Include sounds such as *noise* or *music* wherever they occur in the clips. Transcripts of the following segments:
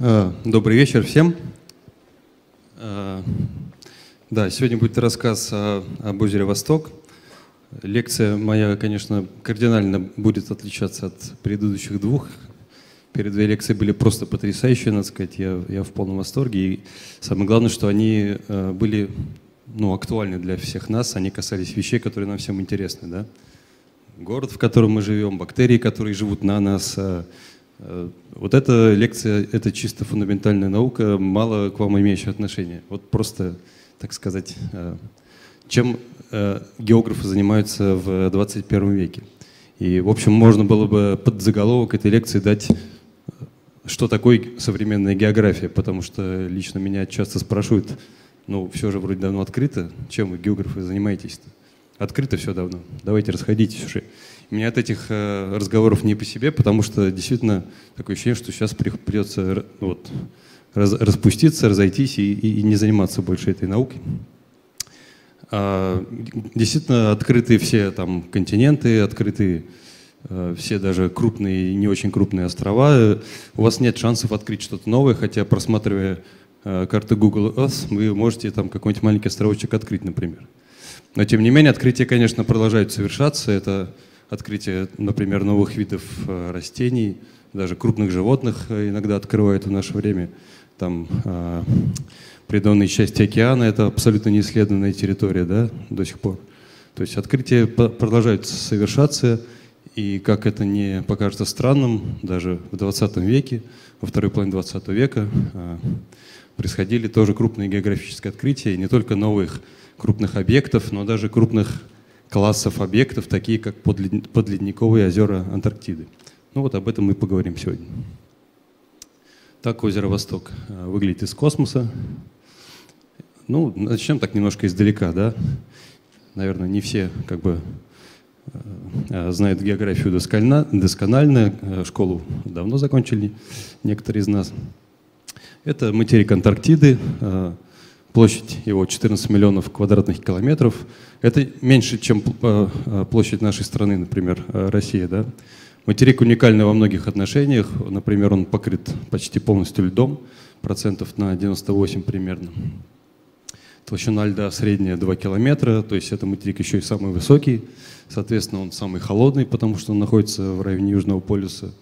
Э, добрый вечер всем. Э, да, сегодня будет рассказ об озере Восток. Лекция моя, конечно, кардинально будет отличаться от предыдущих двух. Первые две лекции были просто потрясающие, надо сказать, я, я в полном восторге. И самое главное, что они э, были ну, актуальны для всех нас, они касались вещей, которые нам всем интересны. Да? Город, в котором мы живем, бактерии, которые живут на нас, вот эта лекция, это чисто фундаментальная наука, мало к вам имеющая отношение. Вот просто, так сказать, э, чем э, географы занимаются в 21 веке. И, в общем, можно было бы под заголовок этой лекции дать, что такое современная география, потому что лично меня часто спрашивают, ну, все же вроде давно открыто, чем вы, географы, занимаетесь-то? Открыто все давно, давайте расходитесь уже. Меня от этих э, разговоров не по себе, потому что действительно такое ощущение, что сейчас придется вот, раз, распуститься, разойтись и, и, и не заниматься больше этой наукой. А, действительно, открыты все там континенты, открыты э, все даже крупные и не очень крупные острова. У вас нет шансов открыть что-то новое, хотя просматривая э, карты Google Earth, вы можете там какой-нибудь маленький островочек открыть, например. Но тем не менее, открытия, конечно, продолжают совершаться. Это открытие, например, новых видов э, растений, даже крупных животных э, иногда открывают в наше время. Там э, придонные части океана – это абсолютно неисследованная территория да, до сих пор. То есть открытия продолжают совершаться, и как это не покажется странным, даже в 20 веке, во второй половине 20 века происходили тоже крупные географические открытия, и не только новых крупных объектов, но даже крупных классов объектов, такие как подледниковые озера Антарктиды. Ну вот об этом мы поговорим сегодня. Так озеро Восток э, выглядит из космоса. Ну, начнем так немножко издалека, да. Наверное, не все как бы э, э, знают географию досконально, школу давно закончили некоторые из нас. Это материк Антарктиды, Площадь его 14 миллионов квадратных километров. Это меньше, чем э, э, площадь нашей страны, например, э, Россия. Да? Материк уникальный во многих отношениях. Например, он покрыт почти полностью льдом, процентов на 98 примерно. Толщина льда средняя 2 километра, то есть это материк еще и самый высокий. Соответственно, он самый холодный, потому что он находится в районе Южного полюса.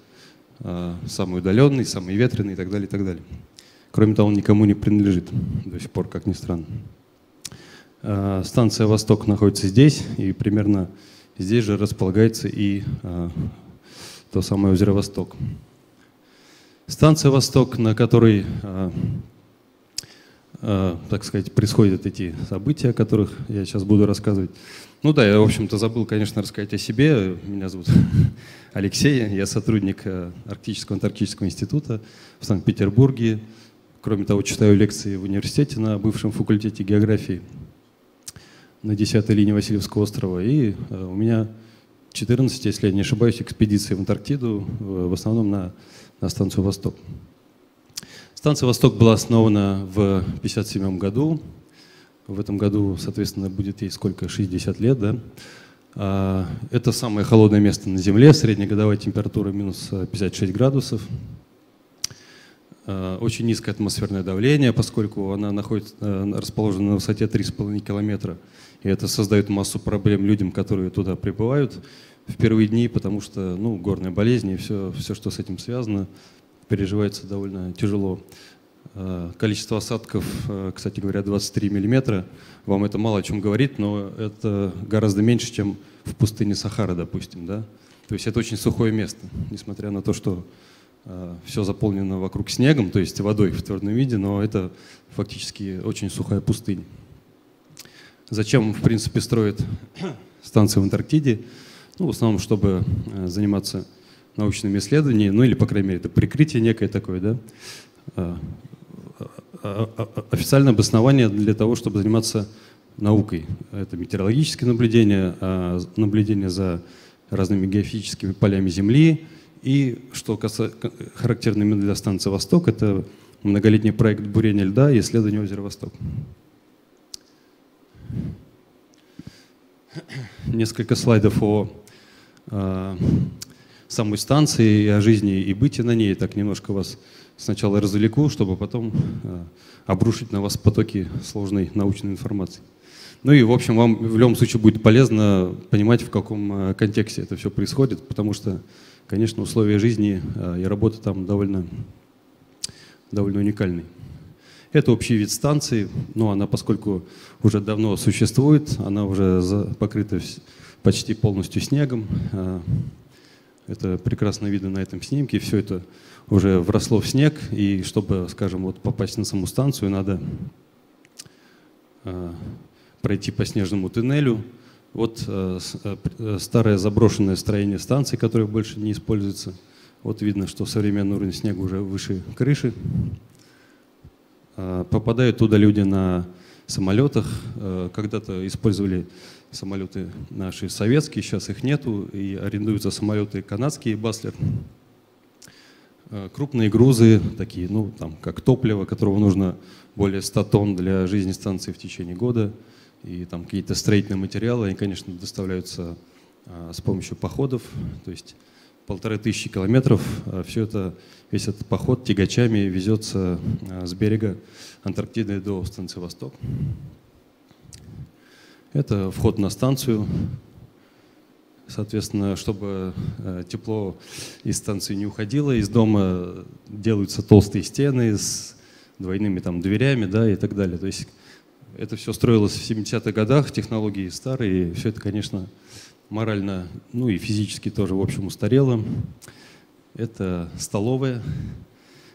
Самый удаленный, самый ветреный и так далее, и так далее. Кроме того, он никому не принадлежит до сих пор, как ни странно. А, станция «Восток» находится здесь, и примерно здесь же располагается и а, то самое озеро «Восток». Станция «Восток», на которой, а, так сказать, происходят эти события, о которых я сейчас буду рассказывать. Ну да, я, в общем-то, забыл, конечно, рассказать о себе. Меня зовут *laughs* Алексей, я сотрудник Арктического антарктического института в Санкт-Петербурге. Кроме того, читаю лекции в университете на бывшем факультете географии на 10-й линии Васильевского острова. И э, у меня 14, если я не ошибаюсь, экспедиции в Антарктиду, в основном на, на станцию «Восток». Станция «Восток» была основана в 1957 году. В этом году, соответственно, будет ей сколько? 60 лет, да? А, это самое холодное место на Земле, среднегодовая температура минус 56 градусов. Э, очень низкое атмосферное давление, поскольку она находится, э, расположена на высоте 3,5 километра. И это создает массу проблем людям, которые туда прибывают в первые дни, потому что ну, горные болезни и все, все, что с этим связано, переживается довольно тяжело. Э, количество осадков, кстати говоря, 23 миллиметра. Вам это мало о чем говорит, но это гораздо меньше, чем в пустыне Сахара, допустим. Да? То есть это очень сухое место, несмотря на то, что все заполнено вокруг снегом, то есть водой в твердом виде, но это фактически очень сухая пустыня. Зачем, в принципе, строят *coughs* станции в Антарктиде? Ну, в основном, чтобы э, заниматься научными исследованиями, ну или, по крайней мере, это прикрытие некое такое, да? Э, официальное обоснование для того, чтобы заниматься наукой. Это метеорологические наблюдения, а наблюдения за разными геофизическими полями Земли, и что характерно именно для станции «Восток», это многолетний проект бурения льда и исследование озера «Восток». Несколько слайдов о э, самой станции, и о жизни и быте на ней. Так немножко вас сначала развлеку, чтобы потом э, обрушить на вас потоки сложной научной информации. Ну и, в общем, вам в любом случае будет полезно понимать, в каком э, контексте это все происходит, потому что, конечно, условия жизни э, и работы там довольно, довольно уникальные. Это общий вид станции, но она, поскольку уже давно существует, она уже покрыта почти полностью снегом. Э, это прекрасно видно на этом снимке. Все это уже вросло в снег, и чтобы, скажем, вот попасть на саму станцию, надо пройти по снежному туннелю. Вот э, э, старое заброшенное строение станции, которое больше не используется. Вот видно, что современный уровень снега уже выше крыши. Э, попадают туда люди на самолетах. Э, когда-то использовали самолеты наши советские, сейчас их нету, и арендуются самолеты канадские, Баслер. Э, крупные грузы, такие, ну, там, как топливо, которого нужно более 100 тонн для жизни станции в течение года – и там какие-то строительные материалы, они, конечно, доставляются а, с помощью походов, то есть полторы тысячи километров, а, все это, весь этот поход тягачами везется а, с берега Антарктиды до станции Восток. Это вход на станцию. Соответственно, чтобы тепло из станции не уходило, из дома делаются толстые стены с двойными там дверями, да, и так далее. То есть это все строилось в 70-х годах, технологии старые, все это, конечно, морально, ну и физически тоже, в общем, устарело. Это столовая,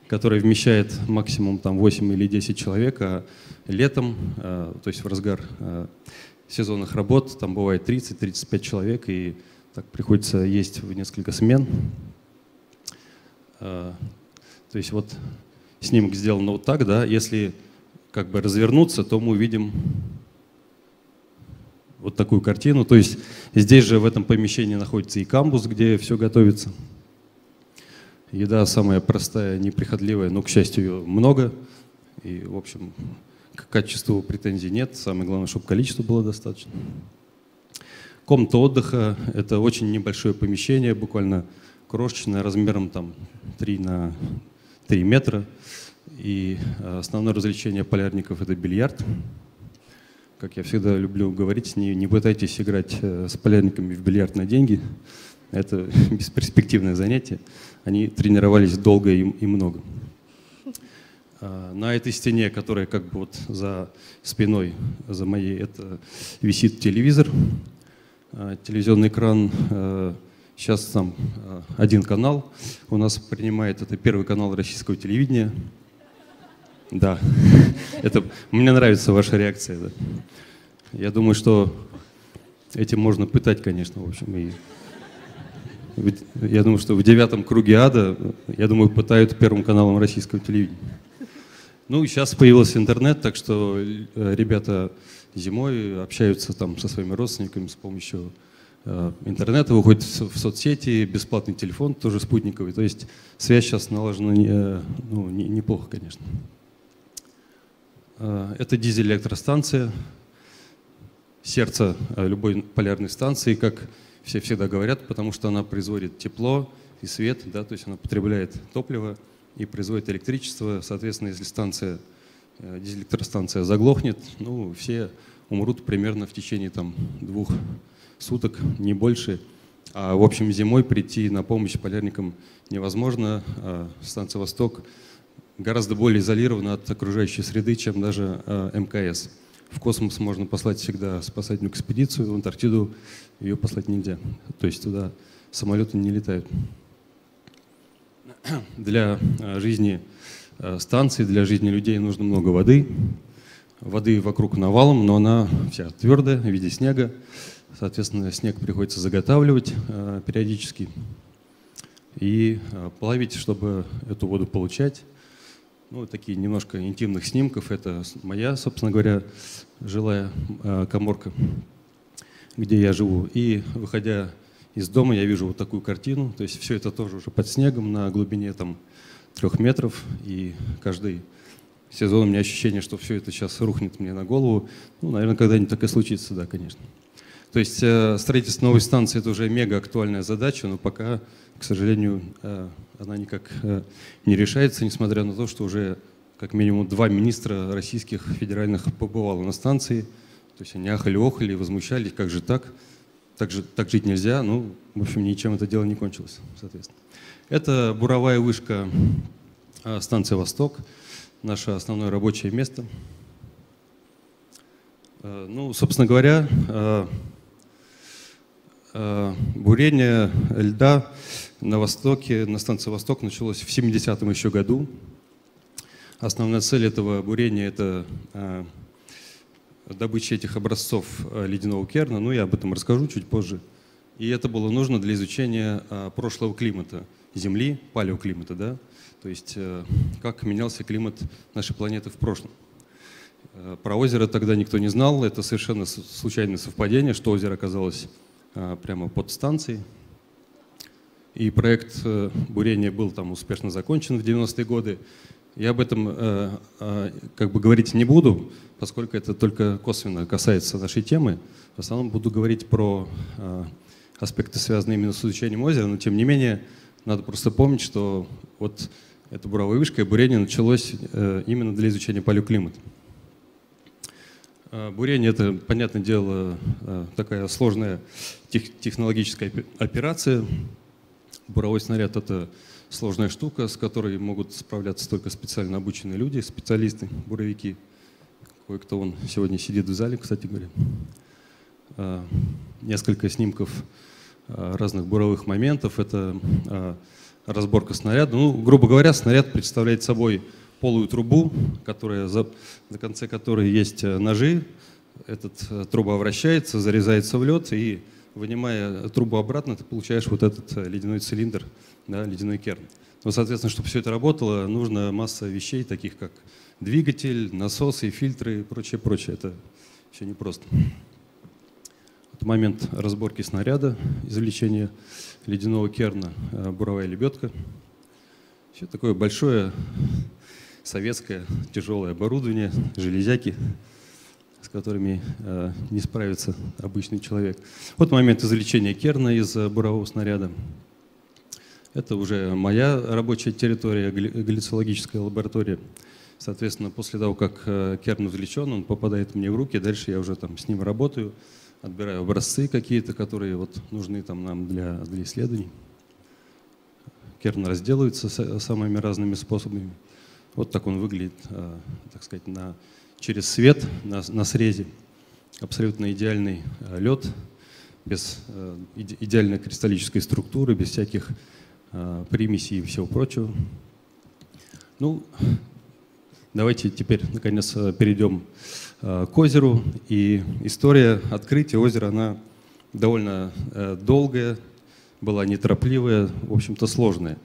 которая вмещает максимум там 8 или 10 человек, а летом, а, то есть в разгар а, сезонных работ, там бывает 30-35 человек, и так приходится есть в несколько смен. А, то есть вот снимок сделан вот так, да, если как бы развернуться, то мы увидим вот такую картину. То есть здесь же в этом помещении находится и камбус, где все готовится. Еда самая простая, неприхотливая, но, к счастью, ее много. И, в общем, к качеству претензий нет. Самое главное, чтобы количество было достаточно. Комната отдыха – это очень небольшое помещение, буквально крошечное, размером там 3 на 3 метра. И э, основное развлечение полярников – это бильярд. Как я всегда люблю говорить, не, не пытайтесь играть э, с полярниками в бильярд на деньги. Это *laughs* бесперспективное занятие. Они тренировались долго и, и много. А, на этой стене, которая как бы вот за спиной, за моей, это висит телевизор, а, телевизионный экран. Сейчас э, там один канал у нас принимает, это первый канал российского телевидения – да, *laughs* это, мне нравится ваша реакция. Да. Я думаю, что этим можно пытать, конечно, в общем. И я думаю, что в девятом круге ада, я думаю, пытают первым каналом российского телевидения. Ну, сейчас появился интернет, так что э, ребята зимой общаются там со своими родственниками с помощью э, интернета, выходят в соцсети, бесплатный телефон тоже спутниковый. То есть связь сейчас налажена э, ну, неплохо, конечно. Э, это дизель-электростанция, сердце э, любой полярной станции, как все всегда говорят, потому что она производит тепло и свет, да, то есть она потребляет топливо и производит электричество. Соответственно, если станция, э, дизель-электростанция заглохнет, ну, все умрут примерно в течение там, двух суток, не больше. А в общем зимой прийти на помощь полярникам невозможно. А станция «Восток» гораздо более изолирована от окружающей среды, чем даже э, МКС. В космос можно послать всегда спасательную экспедицию, в Антарктиду ее послать нельзя. То есть туда самолеты не летают. Для э, жизни э, станции, для жизни людей нужно много воды. Воды вокруг навалом, но она вся твердая, в виде снега. Соответственно, снег приходится заготавливать периодически и плавить, чтобы эту воду получать ну, такие немножко интимных снимков. Это моя, собственно говоря, жилая э, коморка, где я живу. И выходя из дома, я вижу вот такую картину. То есть все это тоже уже под снегом на глубине там трех метров. И каждый сезон у меня ощущение, что все это сейчас рухнет мне на голову. Ну, наверное, когда-нибудь так и случится, да, конечно. То есть э, строительство новой станции – это уже мега актуальная задача, но пока, к сожалению, э, она никак э, не решается, несмотря на то, что уже как минимум два министра российских федеральных побывало на станции. То есть они ахали-охали, возмущались, как же так, так, же, так жить нельзя. Ну, в общем, ничем это дело не кончилось, соответственно. Это буровая вышка станции «Восток», наше основное рабочее место. Ну, собственно говоря, Э, бурение льда на востоке, на станции «Восток» началось в 70-м еще году. Основная цель этого бурения – это э, добыча этих образцов э, ледяного керна, ну я об этом расскажу чуть позже. И это было нужно для изучения прошлого климата Земли, палеоклимата, да? то есть как менялся климат нашей планеты в прошлом. Про озеро тогда никто не знал, это совершенно случайное совпадение, что озеро оказалось прямо под станцией. И проект э, бурения был там успешно закончен в 90-е годы. Я об этом э, а, как бы говорить не буду, поскольку это только косвенно касается нашей темы. В основном буду говорить про аспекты, связанные именно с изучением озера, но тем не менее надо просто помнить, что вот эта буровая вышка и бурение началось э, именно для изучения палеоклимата. Бурение – это, понятное дело, такая сложная технологическая операция. Буровой снаряд – это сложная штука, с которой могут справляться только специально обученные люди, специалисты, буровики. Кое-кто он сегодня сидит в зале, кстати говоря. А, несколько снимков разных буровых моментов. Это разборка снаряда. Ну, грубо говоря, снаряд представляет собой полую трубу, которая, на конце которой есть э, ножи. Этот э, труба вращается, зарезается в лед, и вынимая трубу обратно, ты получаешь вот этот э, ледяной цилиндр, да, ледяной керн. Но, соответственно, чтобы все это работало, нужна масса вещей, таких как двигатель, насосы, фильтры и прочее, прочее. Это все непросто. Это момент разборки снаряда, извлечения ледяного керна, буровая лебедка. Все такое большое советское тяжелое оборудование, железяки, которыми э, не справится обычный человек. Вот момент извлечения керна из э, бурового снаряда. Это уже моя рабочая территория, галлицологическая лаборатория. Соответственно, после того, как э, керн извлечен, он попадает мне в руки, дальше я уже там с ним работаю, отбираю образцы какие-то, которые вот нужны там нам для, для исследований. Керн разделывается самыми разными способами. Вот так он выглядит, э, так сказать, на, через свет на, на срезе. Абсолютно идеальный э, лед, без э, идеальной кристаллической структуры, без всяких примесей и всего прочего. Ну, давайте теперь, наконец, перейдем к озеру. И история открытия озера, она довольно долгая, была неторопливая, в общем-то, сложная.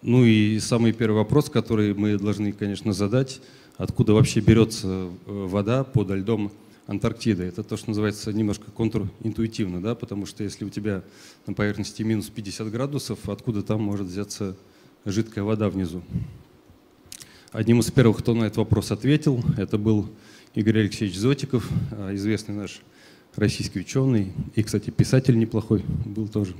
Ну и самый первый вопрос, который мы должны, конечно, задать, откуда вообще берется э, вода под льдом Антарктиды. Это то, что называется немножко контринтуитивно, да, потому что если у тебя на поверхности минус 50 градусов, откуда там может взяться жидкая вода внизу? Одним из первых, кто на этот вопрос ответил, это был Игорь Алексеевич Зотиков, э, известный наш российский ученый и, кстати, писатель неплохой был тоже.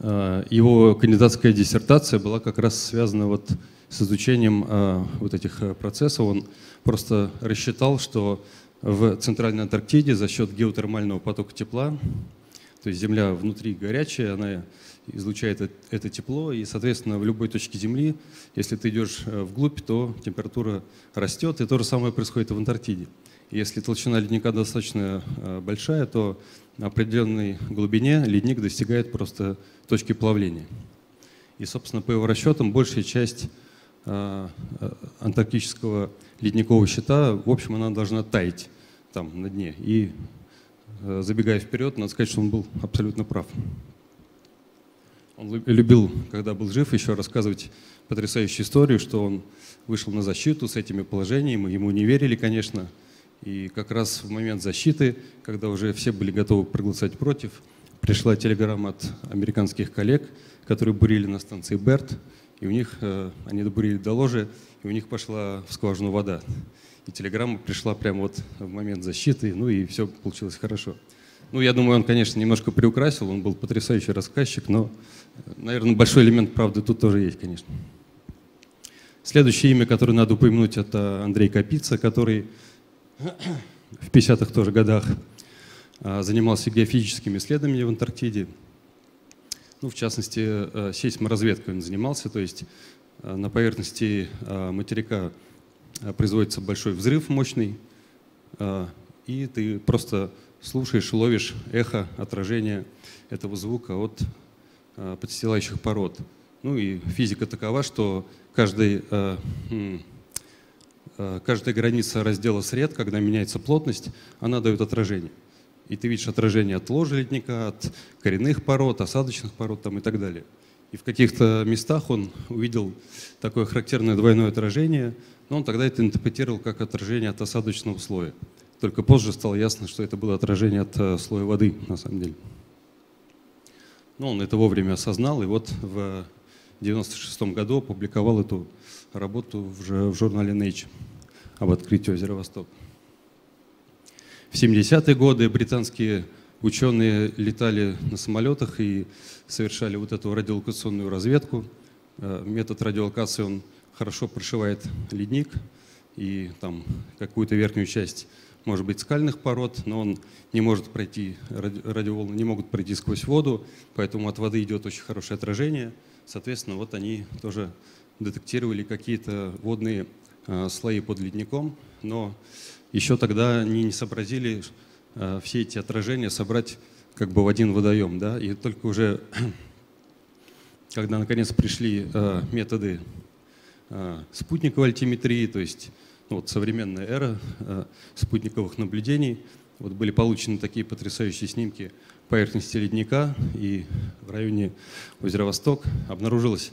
Э, его кандидатская диссертация была как раз связана вот с изучением э, вот этих э, процессов. Он просто рассчитал, что в Центральной Антарктиде за счет геотермального потока тепла, то есть Земля внутри горячая, она излучает это тепло, и, соответственно, в любой точке Земли, если ты идешь вглубь, то температура растет, и то же самое происходит в Антарктиде. Если толщина ледника достаточно большая, то на определенной глубине ледник достигает просто точки плавления. И, собственно, по его расчетам, большая часть э, э, антарктического ледникового щита, в общем, она должна таять там на дне. И э, забегая вперед, надо сказать, что он был абсолютно прав. Он любил, когда был жив, еще рассказывать потрясающую историю, что он вышел на защиту с этими положениями. Ему не верили, конечно, и как раз в момент защиты, когда уже все были готовы проголосовать против, пришла телеграмма от американских коллег, которые бурили на станции Берт, и у них, э, они добурили до ложи, и у них пошла в скважину вода. и телеграмма пришла прямо вот в момент защиты, ну и все получилось хорошо. Ну, я думаю, он, конечно, немножко приукрасил, он был потрясающий рассказчик, но, наверное, большой элемент правды тут тоже есть, конечно. Следующее имя, которое надо упомянуть, это Андрей Капица, который *coughs* в 50-х тоже годах а, занимался геофизическими исследованиями в Антарктиде. Ну, в частности, э, сейсморазведкой он занимался, то есть э, на поверхности э, материка производится большой взрыв мощный, и ты просто слушаешь, ловишь эхо, отражение этого звука от подстилающих пород. Ну и физика такова, что каждый, каждая граница раздела сред, когда меняется плотность, она дает отражение и ты видишь отражение от ложа ледника, от коренных пород, осадочных пород там, и так далее. И в каких-то местах он увидел такое характерное двойное отражение, но он тогда это интерпретировал как отражение от осадочного слоя. Только позже стало ясно, что это было отражение от э, слоя воды, на самом деле. Но он это вовремя осознал, и вот в 1996 году опубликовал эту работу в журнале Nature об открытии озера Восток. В 70-е годы британские ученые летали на самолетах и совершали вот эту радиолокационную разведку. Э, метод радиолокации, он хорошо прошивает ледник и там какую-то верхнюю часть может быть скальных пород, но он не может пройти, радиоволны не могут пройти сквозь воду, поэтому от воды идет очень хорошее отражение. Соответственно, вот они тоже детектировали какие-то водные э, слои под ледником, но еще тогда они не сообразили э, все эти отражения собрать как бы в один водоем. Да? И только уже, *clears throat* когда наконец пришли э, методы э, спутниковой альтиметрии, то есть ну, вот современная эра спутниковых наблюдений, вот были получены такие потрясающие снимки поверхности ледника, и в районе озера Восток обнаружилась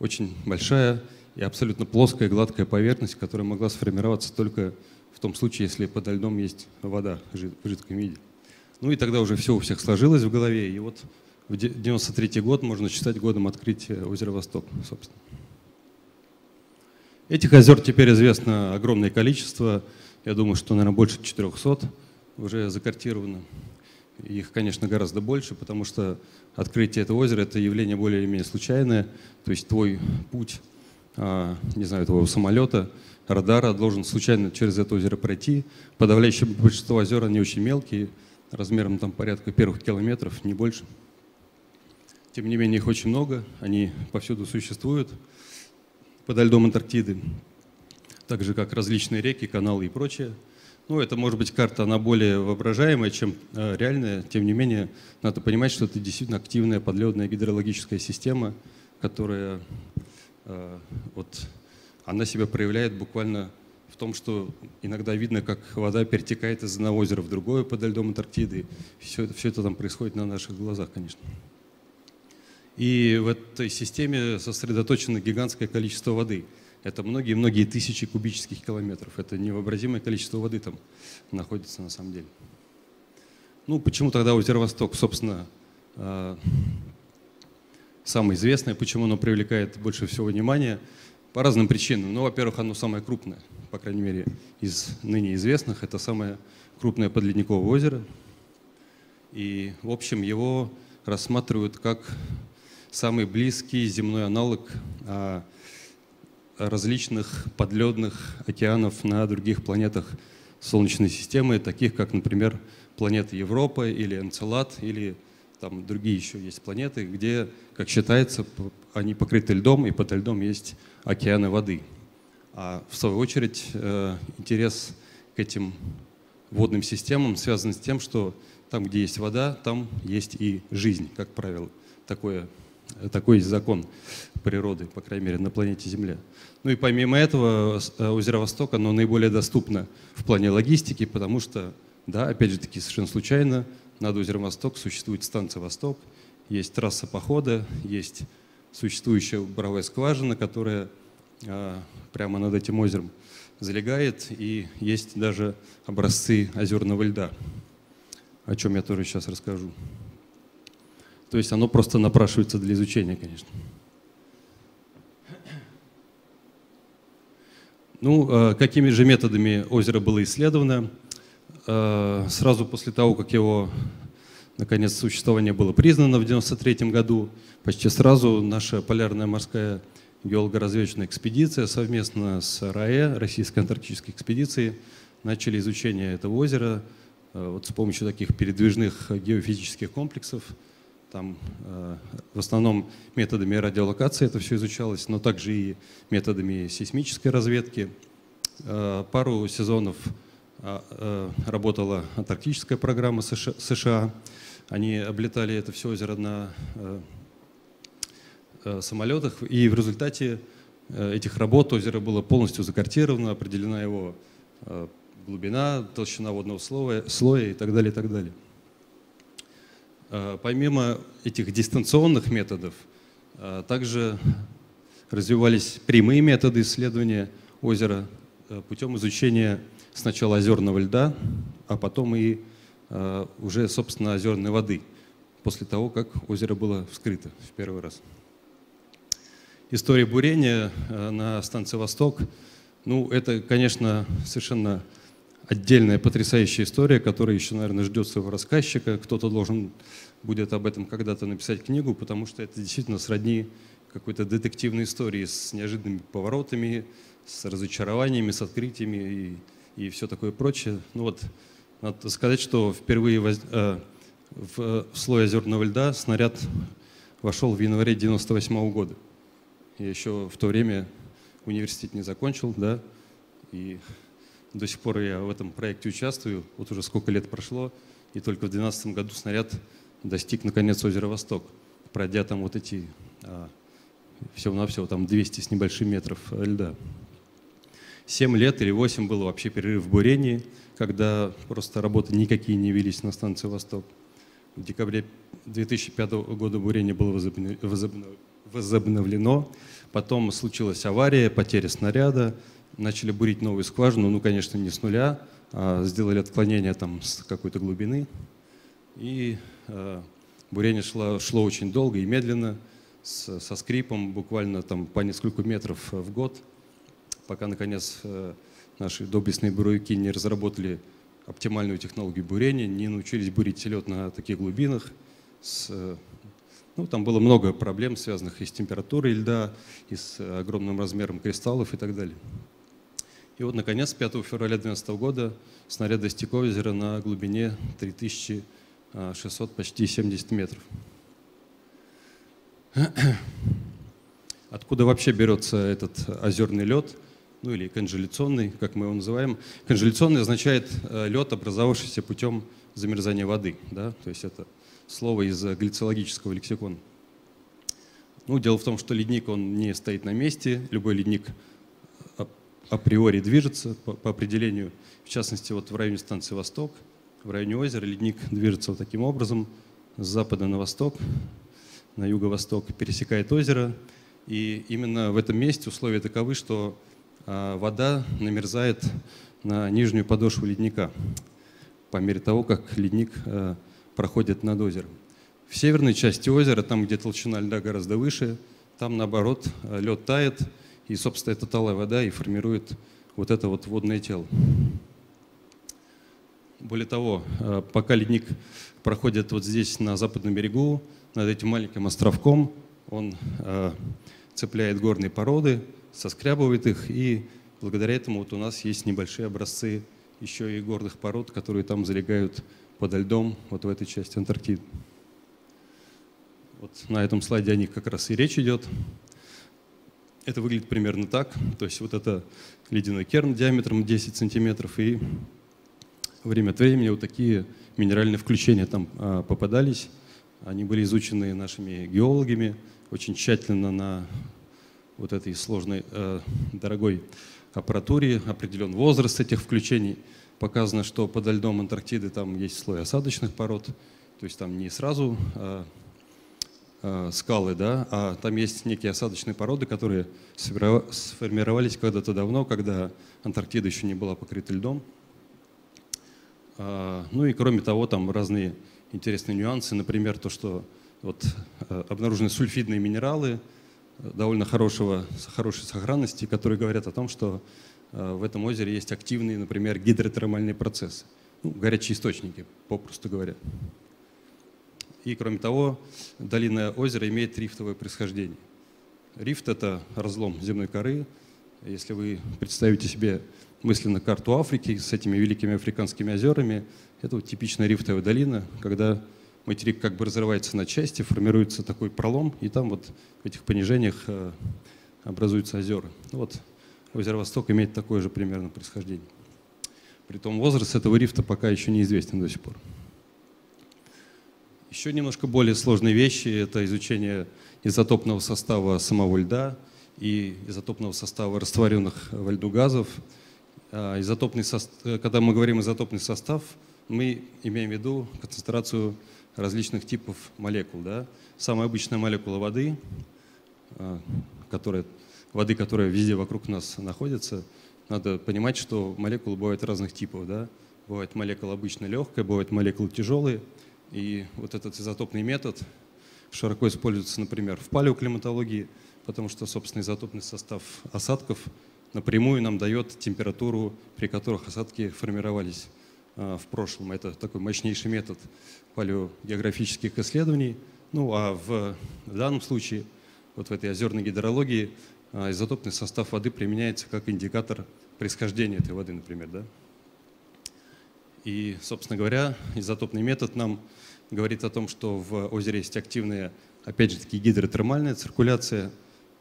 очень большая и абсолютно плоская гладкая поверхность, которая могла сформироваться только в том случае, если подо льдом есть вода в жидком виде. Ну и тогда уже все у всех сложилось в голове, и вот в 93 год можно считать годом открытия озера Восток, собственно. Этих озер теперь известно огромное количество, я думаю, что, наверное, больше 400 уже закартировано. Их, конечно, гораздо больше, потому что открытие этого озера – это явление более или менее случайное. То есть твой путь, а, не знаю, твоего самолета – радара должен случайно через это озеро пройти. Подавляющее большинство озер, они очень мелкие, размером там порядка первых километров, не больше. Тем не менее, их очень много, они повсюду существуют подо льдом Антарктиды, так же, как различные реки, каналы и прочее. Ну, это может быть карта, она более воображаемая, чем э, реальная. Тем не менее, надо понимать, что это действительно активная подледная гидрологическая система, которая э, вот, она себя проявляет буквально в том, что иногда видно, как вода перетекает из одного озера в другое под льдом Антарктиды. Все, все это там происходит на наших глазах, конечно. И в этой системе сосредоточено гигантское количество воды. Это многие-многие тысячи кубических километров. Это невообразимое количество воды там находится на самом деле. Ну, почему тогда озеро Восток, собственно, а, самое известное, почему оно привлекает больше всего внимания – по разным причинам. Ну, во-первых, оно самое крупное, по крайней мере, из ныне известных. Это самое крупное подледниковое озеро. И, в общем, его рассматривают как самый близкий земной аналог а, различных подледных океанов на других планетах Солнечной системы, таких как, например, планета Европа или Энцелад, или там другие еще есть планеты, где, как считается, они покрыты льдом, и под льдом есть океаны воды. А в свою очередь э, интерес к этим водным системам связан с тем, что там, где есть вода, там есть и жизнь, как правило. Такое, такой есть закон природы, по крайней мере, на планете Земля. Ну и помимо этого, э, озеро Восток, оно наиболее доступно в плане логистики, потому что, да, опять же таки, совершенно случайно, над озером Восток существует станция Восток, есть трасса похода, есть существующая буровая скважина, которая а, прямо над этим озером залегает, и есть даже образцы озерного льда, о чем я тоже сейчас расскажу. То есть оно просто напрашивается для изучения, конечно. Ну, какими же методами озеро было исследовано? Сразу после того, как его, наконец, существование было признано в 1993 году, почти сразу наша полярная морская геолого-разведочная экспедиция совместно с РАЭ, Российской антарктической экспедицией, начали изучение этого озера э, вот с помощью таких передвижных геофизических комплексов. Там э, в основном методами радиолокации это все изучалось, но также и методами сейсмической разведки. Э, пару сезонов работала антарктическая программа США. Они облетали это все озеро на Э, самолетах. И в результате э, этих работ озеро было полностью закартировано, определена его э, глубина, толщина водного слоя, слоя и так далее, и так далее. Помимо этих дистанционных методов, также развивались прямые методы исследования озера путем изучения сначала озерного льда, а потом и уже, собственно, озерной воды, после того, как озеро было вскрыто в первый раз история бурения э, на станции «Восток», ну, это, конечно, совершенно отдельная потрясающая история, которая еще, наверное, ждет своего рассказчика. Кто-то должен будет об этом когда-то написать книгу, потому что это действительно сродни какой-то детективной истории с неожиданными поворотами, с разочарованиями, с открытиями и, и все такое прочее. Ну вот, надо сказать, что впервые воз, э, в слой озерного льда снаряд вошел в январе 1998 года. Я еще в то время университет не закончил, да, и до сих пор я в этом проекте участвую. Вот уже сколько лет прошло, и только в 2012 году снаряд достиг наконец озера Восток, пройдя там вот эти а, всего-навсего там 200 с небольшим метров льда. Семь лет или восемь было вообще перерыв в бурении, когда просто работы никакие не велись на станции «Восток». В декабре 2005 года бурение было возобновлено. Потом случилась авария, потеря снаряда, начали бурить новую скважину, ну, конечно, не с нуля, а сделали отклонение там с какой-то глубины. И э, бурение шло, шло очень долго и медленно, с, со скрипом, буквально там по несколько метров в год, пока, наконец, э, наши доблестные буровики не разработали оптимальную технологию бурения, не научились бурить лед на таких глубинах с ну, там было много проблем, связанных и с температурой льда, и с огромным размером кристаллов и так далее. И вот, наконец, 5 февраля 2012 года снаряд достиг озера на глубине 3600, почти 70 метров. Откуда вообще берется этот озерный лед, ну или конжеляционный, как мы его называем? Конжеляционный означает э, лед, образовавшийся путем замерзания воды. Да? То есть это слово из глицологического лексикона. Ну, дело в том, что ледник, он не стоит на месте. Любой ледник априори движется по, по определению. В частности, вот в районе станции «Восток», в районе озера ледник движется вот таким образом с запада на восток, на юго-восток, пересекает озеро. И именно в этом месте условия таковы, что вода намерзает на нижнюю подошву ледника по мере того, как ледник а, проходит над озером. В северной части озера, там, где толщина льда гораздо выше, там, наоборот, лед тает, и, собственно, эта талая вода и формирует вот это вот водное тело. Более того, э, пока ледник проходит вот здесь, на западном берегу, над этим маленьким островком, он э, цепляет горные породы, соскрябывает их, и благодаря этому вот у нас есть небольшие образцы еще и горных пород, которые там залегают подо льдом вот в этой части Антарктиды. Вот на этом слайде о них как раз и речь идет. Это выглядит примерно так. То есть вот это ледяной керн диаметром 10 сантиметров, и время от времени вот такие минеральные включения там а, попадались. Они были изучены нашими геологами очень тщательно на вот этой сложной, э, дорогой аппаратуре, определен возраст этих включений – показано, что подо льдом Антарктиды там есть слой осадочных пород, то есть там не сразу а, а, скалы, да, а там есть некие осадочные породы, которые сформировались когда-то давно, когда Антарктида еще не была покрыта льдом. А, ну и кроме того, там разные интересные нюансы, например, то, что вот, а, обнаружены сульфидные минералы довольно хорошего, хорошей сохранности, которые говорят о том, что в этом озере есть активные, например, гидротермальные процессы, ну, горячие источники, попросту говоря. И кроме того, долина озера имеет рифтовое происхождение. Рифт – это разлом земной коры. Если вы представите себе мысленно карту Африки с этими великими африканскими озерами, это вот типичная рифтовая долина, когда материк как бы разрывается на части, формируется такой пролом, и там вот в этих понижениях э, образуются озера. Вот озеро Восток имеет такое же примерно происхождение. Притом возраст этого рифта пока еще неизвестен до сих пор. Еще немножко более сложные вещи – это изучение изотопного состава самого льда и изотопного состава растворенных во льду газов. А, изотопный состав, когда мы говорим изотопный состав, мы имеем в виду концентрацию различных типов молекул. Да? Самая обычная молекула воды, а, которая, воды, которая везде вокруг нас находится, надо понимать, что молекулы бывают разных типов. Да? Бывает молекула обычно легкая, бывают молекулы тяжелые. И вот этот изотопный метод широко используется, например, в палеоклиматологии, потому что, собственно, изотопный состав осадков напрямую нам дает температуру, при которых осадки формировались а, в прошлом. Это такой мощнейший метод палеогеографических исследований. Ну а в, в данном случае, вот в этой озерной гидрологии, а, изотопный состав воды применяется как индикатор происхождения этой воды, например. Да? И, собственно говоря, изотопный метод нам говорит о том, что в озере есть активная, опять же таки, гидротермальная циркуляция,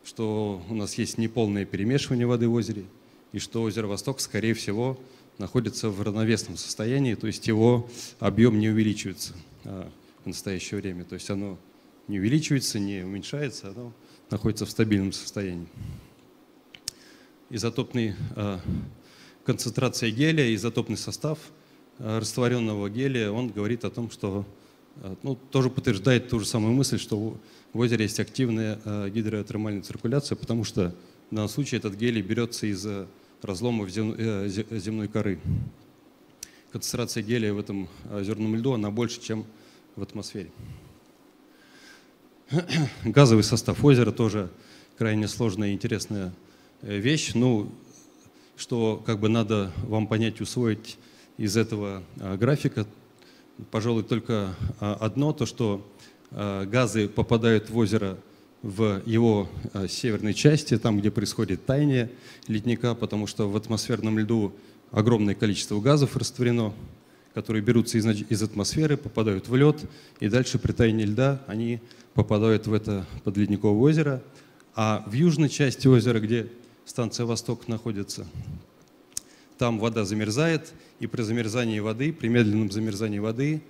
что у нас есть неполное перемешивание воды в озере, и что озеро Восток, скорее всего, находится в равновесном состоянии, то есть его объем не увеличивается а, в настоящее время. То есть оно не увеличивается, не уменьшается, оно находится в стабильном состоянии. Изотопный, а, концентрация гелия, изотопный состав а, растворенного гелия, он говорит о том, что ну, тоже подтверждает ту же самую мысль, что в озере есть активная гидротермальная циркуляция, потому что в данном случае этот гелий берется из разломов э, земной коры. Концентрация гелия в этом озерном льду, она больше, чем в атмосфере. *clears throat* Газовый состав озера тоже крайне сложная и интересная э, вещь. Ну, что как бы надо вам понять, усвоить из этого графика, пожалуй, только одно, то что газы попадают в озеро в его э, северной части, там, где происходит таяние ледника, потому что в атмосферном льду огромное количество газов растворено, которые берутся из, атмосферы, попадают в лед, и дальше при таянии льда они попадают в это подледниковое озеро. А в южной части озера, где станция «Восток» находится, там вода замерзает, и при замерзании воды, при медленном замерзании воды,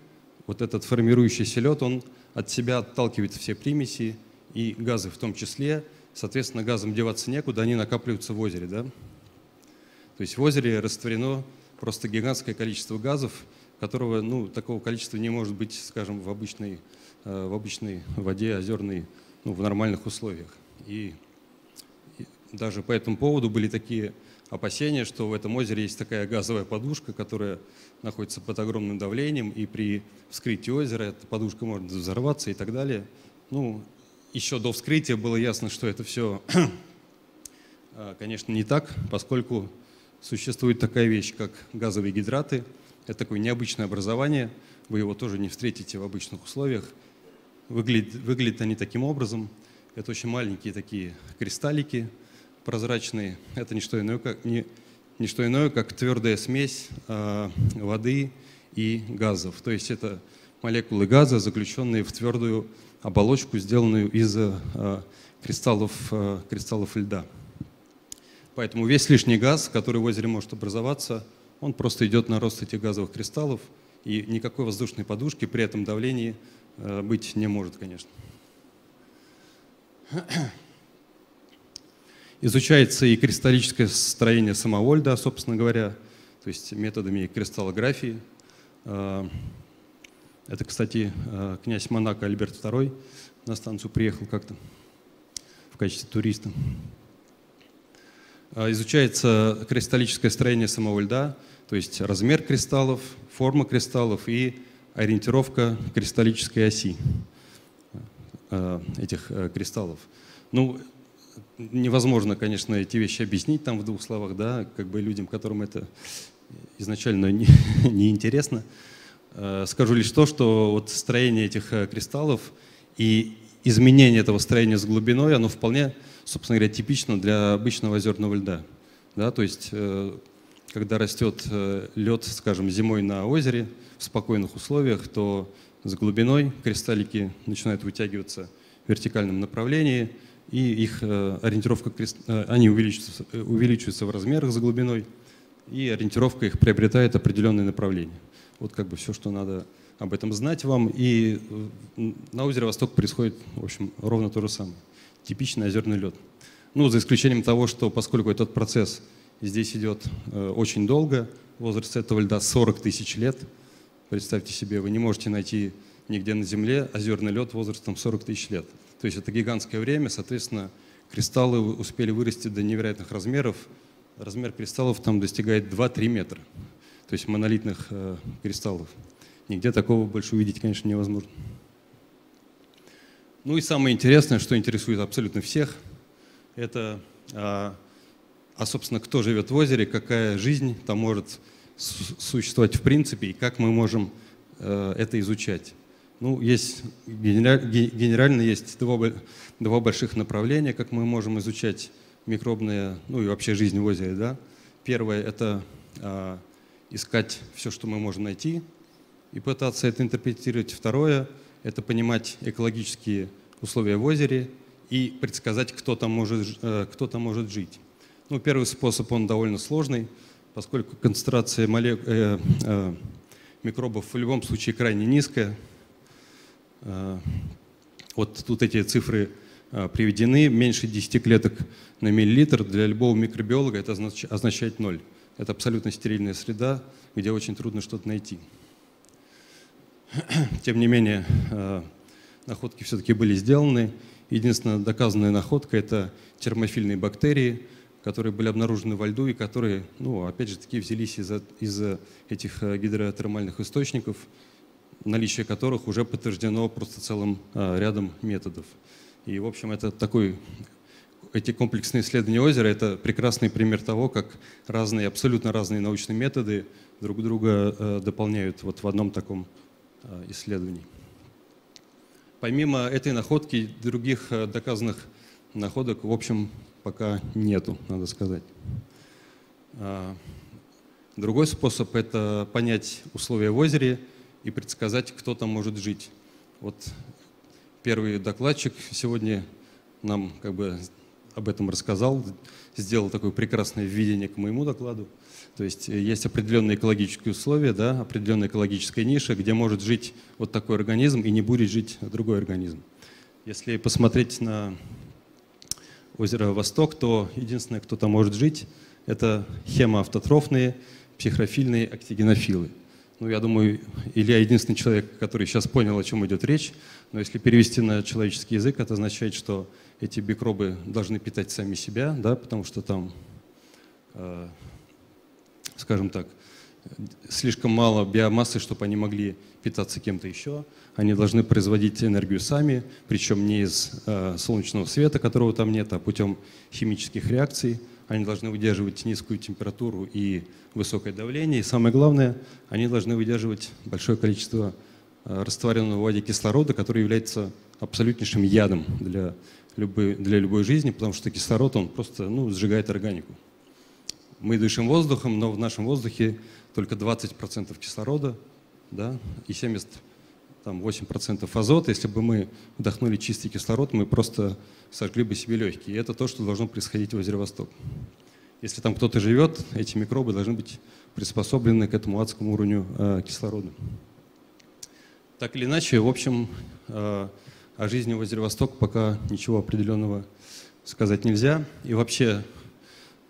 вот этот формирующийся лед, он от себя отталкивает все примеси, и газы в том числе. Соответственно, газам деваться некуда, они накапливаются в озере. Да? То есть в озере растворено просто гигантское количество газов, которого ну, такого количества не может быть, скажем, в обычной, э, в обычной воде озерной, ну, в нормальных условиях. И, даже по этому поводу были такие опасения, что в этом озере есть такая газовая подушка, которая находится под огромным давлением, и при вскрытии озера эта подушка может взорваться и так далее. Ну, еще до вскрытия было ясно, что это все, *clears throat* а, конечно, не так, поскольку существует такая вещь, как газовые гидраты. Это такое необычное образование, вы его тоже не встретите в обычных условиях. Выглядят, выглядят они таким образом. Это очень маленькие такие кристаллики прозрачные. Это не что иное, как, не, не что иное, как твердая смесь э, воды и газов. То есть это молекулы газа, заключенные в твердую оболочку, сделанную из э, кристаллов, э, кристаллов льда. Поэтому весь лишний газ, который в озере может образоваться, он просто идет на рост этих газовых кристаллов, и никакой воздушной подушки при этом давлении э, быть не может, конечно. Изучается и кристаллическое строение самого льда, собственно говоря, то есть методами кристаллографии. Это, кстати, э, князь Монако Альберт II на станцию приехал как-то в качестве туриста. А, изучается кристаллическое строение самого льда, то есть размер кристаллов, форма кристаллов и ориентировка кристаллической оси э, этих э, кристаллов. Ну, невозможно, конечно, эти вещи объяснить там в двух словах, да, как бы людям, которым это изначально не, *laughs* не интересно. Э, скажу лишь то, что вот строение этих э, кристаллов и изменение этого строения с глубиной, оно вполне, собственно говоря, типично для обычного озерного льда. Да, то есть, э, когда растет лед, скажем, зимой на озере в спокойных условиях, то с глубиной кристаллики начинают вытягиваться в вертикальном направлении, и их ориентировка, они увеличиваются, увеличиваются в размерах с глубиной, и ориентировка их приобретает определенное направление. Вот как бы все, что надо об этом знать вам. И э, на озере Восток происходит, в общем, ровно то же самое. Типичный озерный лед. Ну, за исключением того, что поскольку этот процесс здесь идет э, очень долго, возраст этого льда 40 тысяч лет, представьте себе, вы не можете найти нигде на Земле озерный лед возрастом 40 тысяч лет. То есть это гигантское время, соответственно, кристаллы успели вырасти до невероятных размеров. Размер кристаллов там достигает 2-3 метра то есть монолитных э, кристаллов. Нигде такого больше увидеть, конечно, невозможно. Ну и самое интересное, что интересует абсолютно всех, это, а, а собственно, кто живет в озере, какая жизнь там может существовать в принципе, и как мы можем э, это изучать. Ну, есть, генерально есть два, два больших направления, как мы можем изучать микробные, ну и вообще жизнь в озере. Да? Первое – это а, искать все, что мы можем найти, и пытаться это интерпретировать. Второе – это понимать экологические условия в озере и предсказать, кто там может, э, кто там может жить. Ну, первый способ, он довольно сложный, поскольку концентрация молек... э, э, микробов в любом случае крайне низкая. Э, вот тут эти цифры э, приведены. Меньше 10 клеток на миллилитр для любого микробиолога это означает ноль. Это абсолютно стерильная среда, где очень трудно что-то найти. *clears throat* Тем не менее, э, находки все-таки были сделаны. Единственная доказанная находка – это термофильные бактерии, которые были обнаружены во льду и которые, ну, опять же таки, взялись из, из этих э, гидротермальных источников, наличие которых уже подтверждено просто целым э, рядом методов. И, в общем, это такой эти комплексные исследования озера – это прекрасный пример того, как разные, абсолютно разные научные методы друг друга э, дополняют вот в одном таком э, исследовании. Помимо этой находки, других э, доказанных находок, в общем, пока нету, надо сказать. Другой способ – это понять условия в озере и предсказать, кто там может жить. Вот первый докладчик сегодня нам как бы об этом рассказал, сделал такое прекрасное введение к моему докладу. То есть э, есть определенные экологические условия, да, определенная экологическая ниша, где может жить вот такой организм и не будет жить другой организм. Если посмотреть на озеро Восток, то единственное, кто там может жить, это хемоавтотрофные, психрофильные актигенофилы. Ну, я думаю, Илья единственный человек, который сейчас понял, о чем идет речь. Но если перевести на человеческий язык, это означает, что эти микробы должны питать сами себя, да, потому что там, э, скажем так, слишком мало биомассы, чтобы они могли питаться кем-то еще. Они должны производить энергию сами, причем не из э, солнечного света, которого там нет, а путем химических реакций. Они должны выдерживать низкую температуру и высокое давление. И самое главное, они должны выдерживать большое количество э, растворенного в воде кислорода, который является абсолютнейшим ядом для любой, для любой жизни, потому что кислород, он просто ну, сжигает органику. Мы дышим воздухом, но в нашем воздухе только 20% кислорода да, и 70 там 8% азота. Если бы мы вдохнули чистый кислород, мы просто сожгли бы себе легкие. И это то, что должно происходить в озере Восток. Если там кто-то живет, эти микробы должны быть приспособлены к этому адскому уровню э, кислорода. Так или иначе, в общем, э, о жизни в озере Восток пока ничего определенного сказать нельзя. И вообще,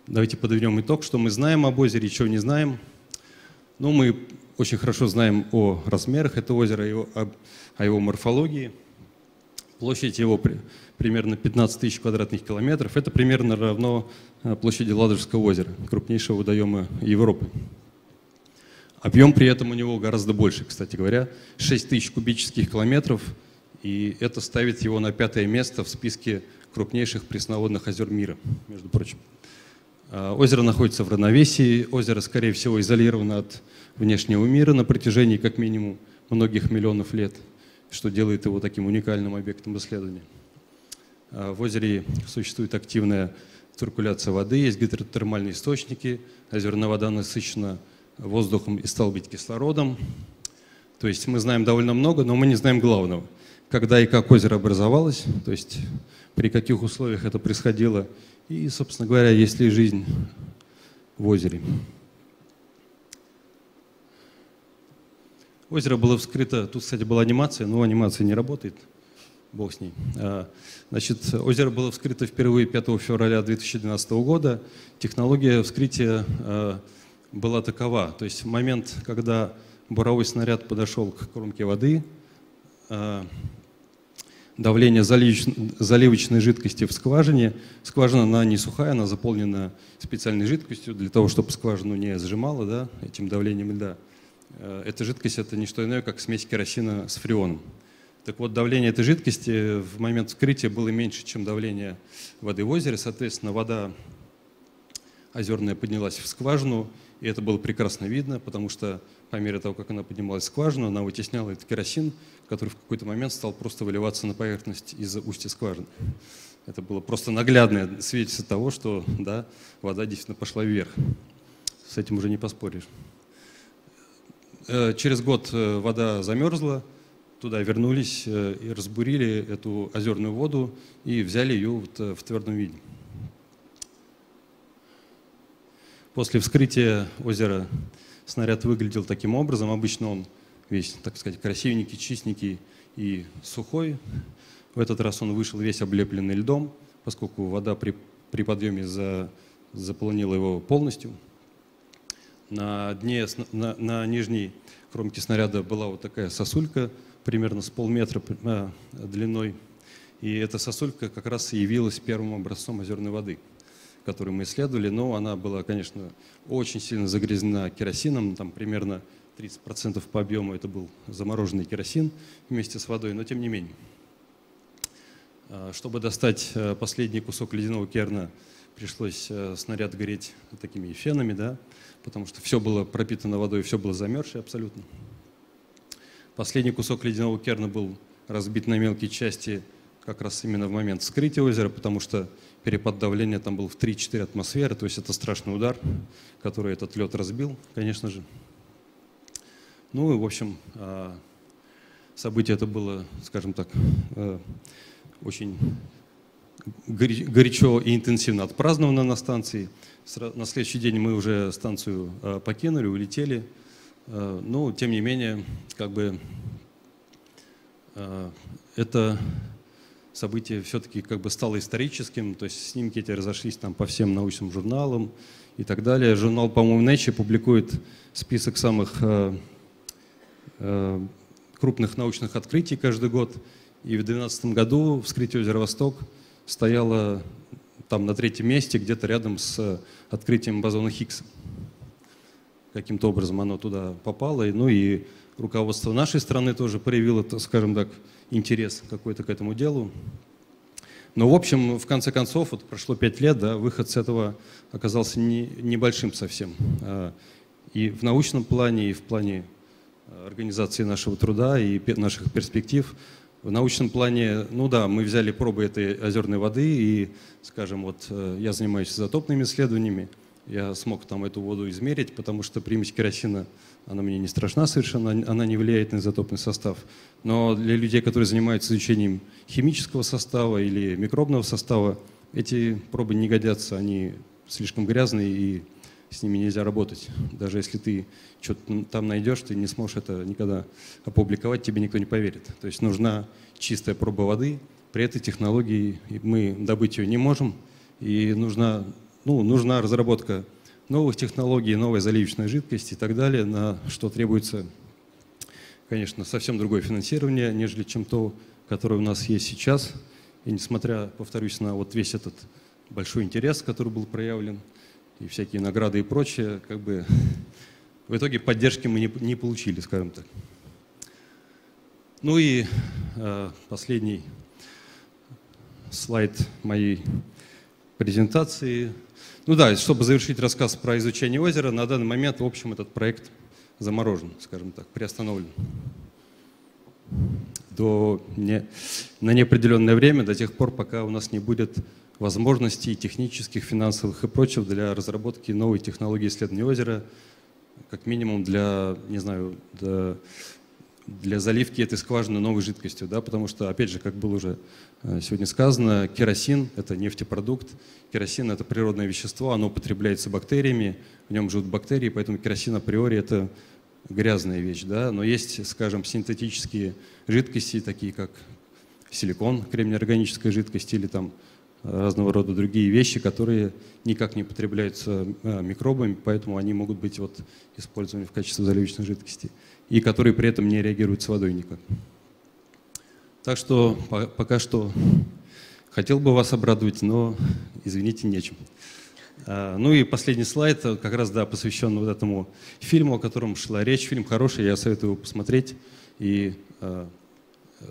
давайте подведем итог, что мы знаем об озере, чего не знаем. Ну, мы очень хорошо знаем о размерах этого озера, его, о, о его морфологии. Площадь его при, примерно 15 тысяч квадратных километров. Это примерно равно э, площади Ладожского озера, крупнейшего водоема Европы. Объем при этом у него гораздо больше, кстати говоря. 6 тысяч кубических километров, и это ставит его на пятое место в списке крупнейших пресноводных озер мира, между прочим. А, озеро находится в равновесии, озеро, скорее всего, изолировано от внешнего мира на протяжении как минимум многих миллионов лет, что делает его таким уникальным объектом исследования. А, в озере существует активная циркуляция воды, есть гидротермальные источники, озерная вода насыщена воздухом и стал быть кислородом. То есть мы знаем довольно много, но мы не знаем главного. Когда и как озеро образовалось, то есть при каких условиях это происходило, и, собственно говоря, есть ли жизнь в озере. Озеро было вскрыто, тут, кстати, была анимация, но анимация не работает, бог с ней. А, значит, озеро было вскрыто впервые 5 февраля 2012 года. Технология вскрытия а, была такова, то есть в момент, когда буровой снаряд подошел к кромке воды, а, давление заливочной жидкости в скважине. Скважина, она не сухая, она заполнена специальной жидкостью для того, чтобы скважину не сжимала да, этим давлением льда. Э, эта жидкость – это не что иное, как смесь керосина с фреоном. Так вот, давление этой жидкости в момент вскрытия было меньше, чем давление воды в озере. Соответственно, вода озерная поднялась в скважину, и это было прекрасно видно, потому что по мере того, как она поднималась в скважину, она вытесняла этот керосин, который в какой-то момент стал просто выливаться на поверхность из устья скважины. Это было просто наглядное свидетельство того, что да, вода действительно пошла вверх. С этим уже не поспоришь. Э, через год э, вода замерзла, туда вернулись э, и разбурили эту озерную воду и взяли ее в твердом виде. После вскрытия озера снаряд выглядел таким образом. Обычно он весь, так сказать, красивенький, чистенький и сухой. В этот раз он вышел весь облепленный льдом, поскольку вода при, при подъеме за, заполонила его полностью. На дне, на, на нижней кромке снаряда была вот такая сосулька, примерно с полметра а, длиной. И эта сосулька как раз и явилась первым образцом озерной воды, которую мы исследовали. Но она была, конечно, очень сильно загрязнена керосином, там примерно 30% по объему это был замороженный керосин вместе с водой, но тем не менее. А, чтобы достать э, последний кусок ледяного керна, пришлось э, снаряд гореть такими фенами, да, потому что все было пропитано водой, все было замерзшее абсолютно. Последний кусок ледяного керна был разбит на мелкие части как раз именно в момент вскрытия озера, потому что перепад давления там был в 3-4 атмосферы, то есть это страшный удар, который этот лед разбил, конечно же. Ну и, в общем, а, событие это было, скажем так, э, очень горячо и интенсивно отпраздновано на станции. На следующий день мы уже станцию э, покинули, улетели. Э, но, тем не менее, как бы э, это событие все-таки как бы стало историческим, то есть снимки эти разошлись там по всем научным журналам и так далее. Журнал, по-моему, Nature публикует список самых крупных научных открытий каждый год. И в 2012 году вскрытие озера Восток – стояла там на третьем месте, где-то рядом с открытием бозона Хиггса. Каким-то образом оно туда попало. Ну и руководство нашей страны тоже проявило, скажем так, интерес какой-то к этому делу. Но, в общем, в конце концов, вот прошло пять лет, да, выход с этого оказался не, небольшим совсем. А, и в научном плане, и в плане организации нашего труда, и наших перспектив в научном плане, ну да, мы взяли пробы этой озерной воды, и, скажем, вот э, я занимаюсь изотопными исследованиями, я смог там эту воду измерить, потому что примесь керосина, она мне не страшна совершенно, она не влияет на изотопный состав. Но для людей, которые занимаются изучением химического состава или микробного состава, эти пробы не годятся, они слишком грязные и с ними нельзя работать. Даже если ты что-то там найдешь, ты не сможешь это никогда опубликовать, тебе никто не поверит. То есть нужна чистая проба воды, при этой технологии мы добыть ее не можем, и нужна, ну, нужна разработка новых технологий, новой заливочной жидкости и так далее, на что требуется, конечно, совсем другое финансирование, нежели чем то, которое у нас есть сейчас. И несмотря, повторюсь, на вот весь этот большой интерес, который был проявлен – и всякие награды и прочее, как бы в итоге поддержки мы не, не получили, скажем так. Ну и э, последний слайд моей презентации. Ну да, чтобы завершить рассказ про изучение озера, на данный момент, в общем, этот проект заморожен, скажем так, приостановлен до не, на неопределенное время, до тех пор, пока у нас не будет возможностей технических, финансовых и прочего для разработки новой технологии исследования озера, как минимум для, не знаю, для, для заливки этой скважины новой жидкостью, да, потому что, опять же, как было уже э, сегодня сказано, керосин — это нефтепродукт, керосин — это природное вещество, оно употребляется бактериями, в нем живут бактерии, поэтому керосин априори — это грязная вещь, да, но есть, скажем, синтетические жидкости, такие как силикон, кремнеорганическая жидкость или там разного рода другие вещи, которые никак не потребляются а, микробами, поэтому они могут быть вот использованы в качестве заливочной жидкости, и которые при этом не реагируют с водой никак. Так что пока что хотел бы вас обрадовать, но, извините, нечем. А, ну и последний слайд, э, как раз да, посвящен вот этому фильму, о котором шла речь. Фильм хороший, я советую его посмотреть. И а,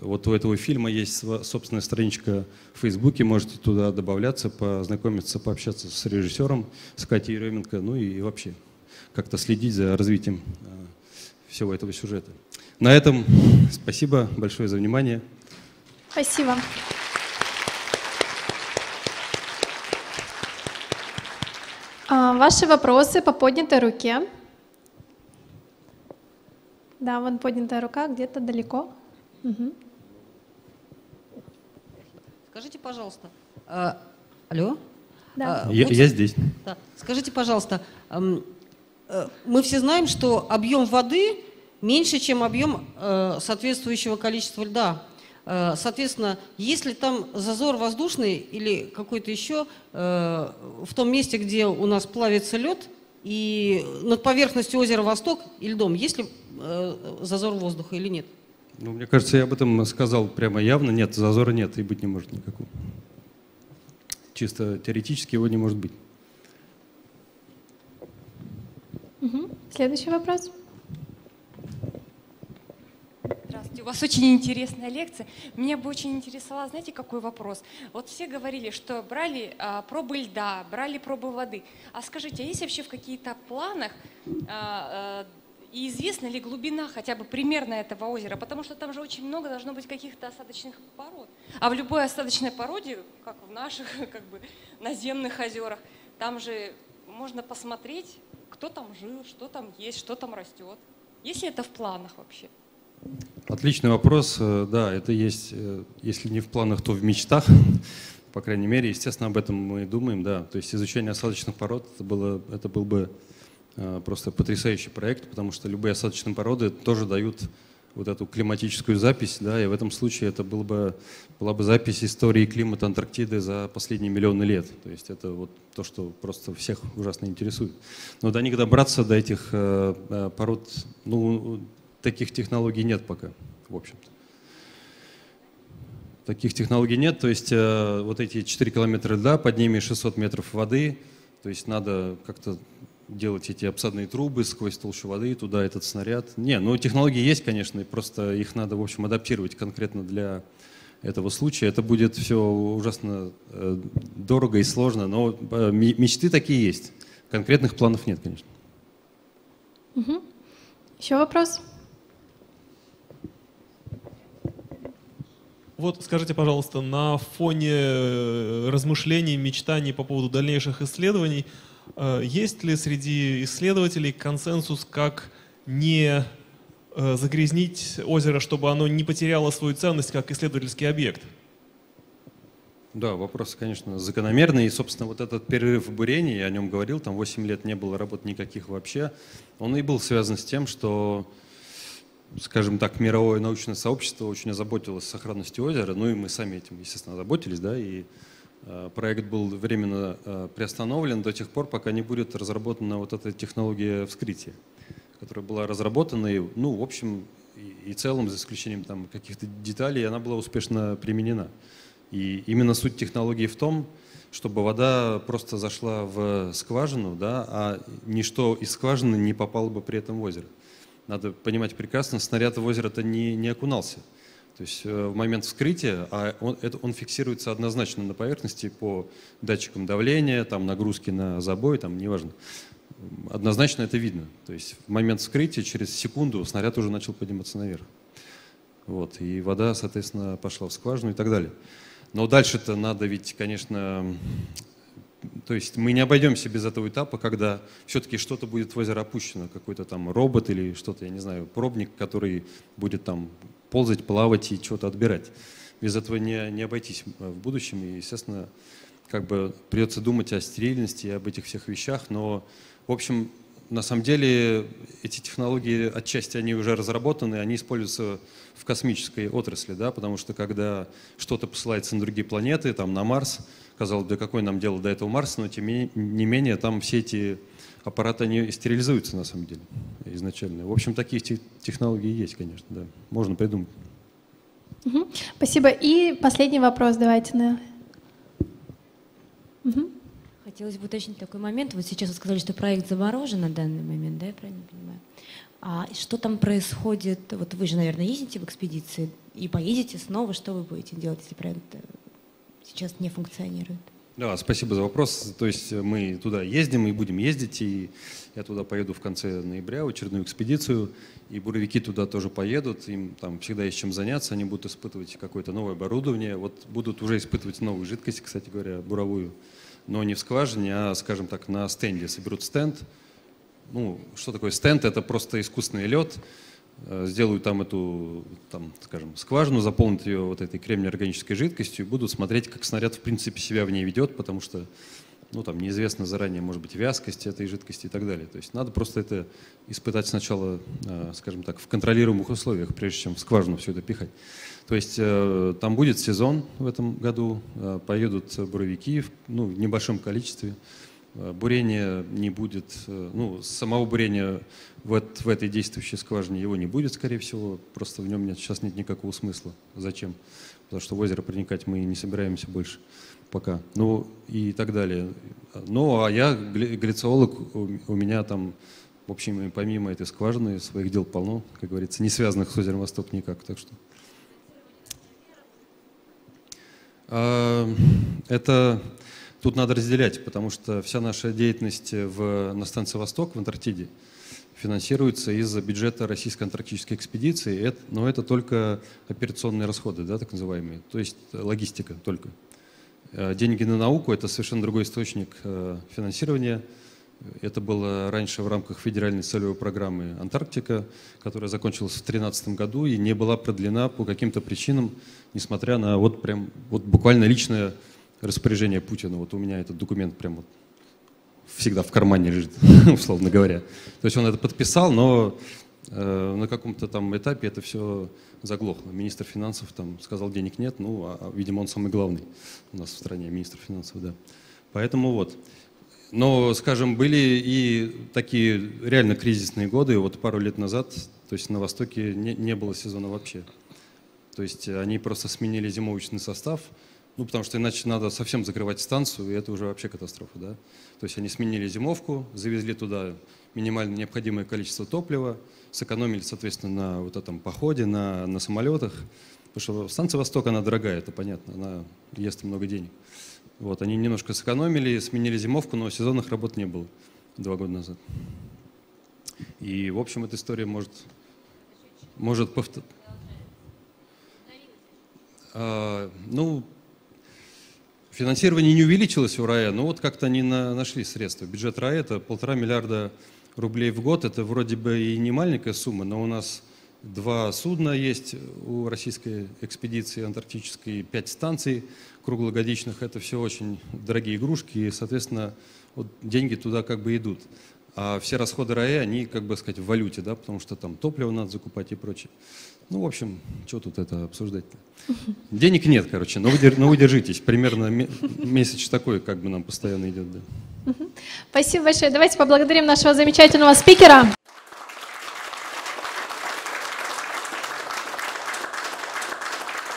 вот у этого фильма есть собственная страничка в Фейсбуке, можете туда добавляться, познакомиться, пообщаться с режиссером, с Катей Еременко, ну и вообще как-то следить за развитием а, всего этого сюжета. На этом спасибо большое за внимание. Спасибо. А, ваши вопросы по поднятой руке. Да, вон поднятая рука где-то далеко. Угу. Скажите, пожалуйста, а, алло? Да. А, я, я здесь. Да. Скажите, пожалуйста, э, мы все знаем, что объем воды меньше, чем объем э, соответствующего количества льда. Э, соответственно, если там зазор воздушный или какой-то еще э, в том месте, где у нас плавится лед, и над поверхностью озера Восток и льдом, есть ли э, зазор воздуха или нет? Ну, мне кажется, я об этом сказал прямо явно. Нет, зазора нет и быть не может никакого. Чисто теоретически его не может быть. Угу. Следующий вопрос. Здравствуйте, у вас очень интересная лекция. Меня бы очень интересовал, знаете, какой вопрос? Вот все говорили, что брали а, пробы льда, брали пробы воды. А скажите, а есть вообще в каких-то планах а, а, и известна ли глубина хотя бы примерно этого озера? Потому что там же очень много должно быть каких-то осадочных пород. А в любой осадочной породе, как в наших *laughs* как бы, наземных озерах, там же можно посмотреть, кто там жил, что там есть, что там растет. Есть ли это в планах вообще? Отличный вопрос. Э, да, это есть, э, если не в планах, то в мечтах. По крайней мере, естественно, об этом мы думаем, да. То есть изучение осадочных пород, это, было, это был бы просто потрясающий проект, потому что любые осадочные породы тоже дают вот эту климатическую запись, да, и в этом случае это был бы, была бы запись истории климата Антарктиды за последние миллионы лет. То есть это вот то, что просто всех ужасно интересует. Но до них добраться, до этих э, пород, ну, таких технологий нет пока, в общем-то. Таких технологий нет, то есть э, вот эти 4 километра льда, под ними 600 метров воды, то есть надо как-то делать эти обсадные трубы сквозь толщу воды, туда этот снаряд. Не, ну технологии есть, конечно, просто их надо, в общем, адаптировать конкретно для этого случая. Это будет все ужасно э, дорого и сложно, но э, мечты такие есть. Конкретных планов нет, конечно. Угу. Еще вопрос? Вот скажите, пожалуйста, на фоне э, размышлений, мечтаний по поводу дальнейших исследований, есть ли среди исследователей консенсус, как не э, загрязнить озеро, чтобы оно не потеряло свою ценность как исследовательский объект? Да, вопрос, конечно, закономерный. И, собственно, вот этот перерыв в бурении, я о нем говорил, там 8 лет не было работ никаких вообще, он и был связан с тем, что скажем так, мировое научное сообщество очень озаботилось сохранностью озера, ну и мы сами этим, естественно, озаботились, да, и э, проект был временно э, приостановлен до тех пор, пока не будет разработана вот эта технология вскрытия, которая была разработана, и, ну, в общем и целом, за исключением там каких-то деталей, она была успешно применена. И именно суть технологии в том, чтобы вода просто зашла в скважину, да, а ничто из скважины не попало бы при этом в озеро надо понимать прекрасно, снаряд в озеро-то не, не окунался. То есть э, в момент вскрытия, а он, это, он фиксируется однозначно на поверхности по датчикам давления, там, нагрузки на забой, там, неважно. Однозначно это видно. То есть в момент вскрытия через секунду снаряд уже начал подниматься наверх. Вот, и вода, соответственно, пошла в скважину и так далее. Но дальше-то надо ведь, конечно, то есть мы не обойдемся без этого этапа, когда все-таки что-то будет в озеро опущено, какой-то там робот или что-то, я не знаю, пробник, который будет там ползать, плавать и что-то отбирать. Без этого не, не обойтись в будущем. И, естественно, как бы придется думать о стерильности и об этих всех вещах. Но, в общем, на самом деле эти технологии отчасти они уже разработаны, они используются в космической отрасли, да, потому что когда что-то посылается на другие планеты, там на Марс, казалось бы, какое нам дело до этого Марса, но тем не менее там все эти аппараты, они стерилизуются на самом деле изначально. В общем, такие технологии есть, конечно, да. Можно придумать. Угу. Спасибо. И последний вопрос давайте. На... Угу. Хотелось бы уточнить такой момент. Вот сейчас вы сказали, что проект заморожен на данный момент, да, я правильно понимаю? А что там происходит? Вот вы же, наверное, ездите в экспедиции и поедете снова. Что вы будете делать, если проект э, сейчас не функционирует? Да, спасибо за вопрос. То есть мы туда ездим и будем ездить, и я туда поеду в конце ноября в очередную экспедицию, и буровики туда тоже поедут, им там всегда есть чем заняться, они будут испытывать какое-то новое оборудование, вот будут уже испытывать новую жидкость, кстати говоря, буровую, но не в скважине, а, скажем так, на стенде. Соберут стенд. Ну, что такое стенд? Это просто искусственный лед, Э, сделают там эту, там, скажем, скважину, заполнят ее вот этой кремнеорганической жидкостью и будут смотреть, как снаряд в принципе себя в ней ведет, потому что ну, там неизвестно заранее, может быть, вязкость этой жидкости и так далее. То есть надо просто это испытать сначала, э, скажем так, в контролируемых условиях, прежде чем в скважину все это пихать. То есть э, там будет сезон в этом году, поедут буровики ну, в небольшом количестве, бурения не будет, э, ну, самого бурения в, в этой действующей скважине его не будет, скорее всего, просто в нем нет, сейчас нет никакого смысла. Зачем? Потому что в озеро проникать мы не собираемся больше пока. Ну и так далее. Ну, а я глициолог, у меня там, в общем, помимо этой скважины, своих дел полно, как говорится, не связанных с озером Восток никак, так что... А, это Тут надо разделять, потому что вся наша деятельность в, на станции «Восток» в Антарктиде финансируется из бюджета Российской антарктической экспедиции, но это только операционные расходы, да, так называемые, то есть логистика только. Э, деньги на науку – это совершенно другой источник э, финансирования. Это было раньше в рамках федеральной целевой программы «Антарктика», которая закончилась в 2013 году и не была продлена по каким-то причинам, несмотря на вот прям вот буквально личное распоряжение Путина. Вот у меня этот документ прямо вот всегда в кармане лежит, *laughs* условно говоря. То есть он это подписал, но э, на каком-то там этапе это все заглохло. Министр финансов там сказал, денег нет, ну, а, а, видимо, он самый главный у нас в стране, министр финансов, да. Поэтому вот. Но, скажем, были и такие реально кризисные годы. Вот пару лет назад, то есть на Востоке не, не было сезона вообще. То есть они просто сменили зимовочный состав, ну, потому что иначе надо совсем закрывать станцию, и это уже вообще катастрофа, да. То есть они сменили зимовку, завезли туда минимально необходимое количество топлива, сэкономили, соответственно, на вот этом походе, на, на самолетах. Потому что станция «Восток», она дорогая, это понятно, она ест много денег. Вот, они немножко сэкономили, сменили зимовку, но сезонных работ не было два года назад. И, в общем, эта история может, может повториться. А, ну, Финансирование не увеличилось у РАЭ, но вот как-то они на, нашли средства. Бюджет РАЭ это полтора миллиарда рублей в год. Это вроде бы и не маленькая сумма, но у нас два судна есть у российской экспедиции антарктической, пять станций круглогодичных. Это все очень дорогие игрушки, и, соответственно, вот деньги туда как бы идут. А все расходы РАЭ, они, как бы сказать, в валюте, да, потому что там топливо надо закупать и прочее. Ну, в общем, что тут это обсуждать-то? *laughs* Денег нет, короче, но вы, но вы. Примерно месяц такой, как бы нам постоянно идет. Да. Спасибо большое. Давайте поблагодарим нашего замечательного спикера.